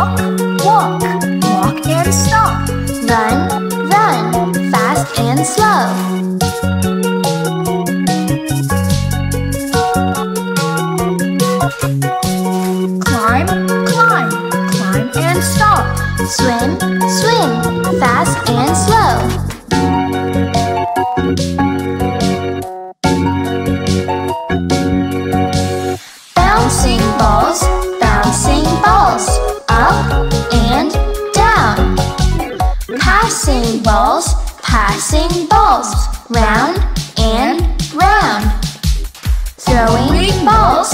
Walk, walk, walk and stop. Run, run, fast and slow. Climb, climb, climb and stop. Swim, swim, fast and slow. Bouncing ball. Passing balls, passing balls, round and round. Throwing balls,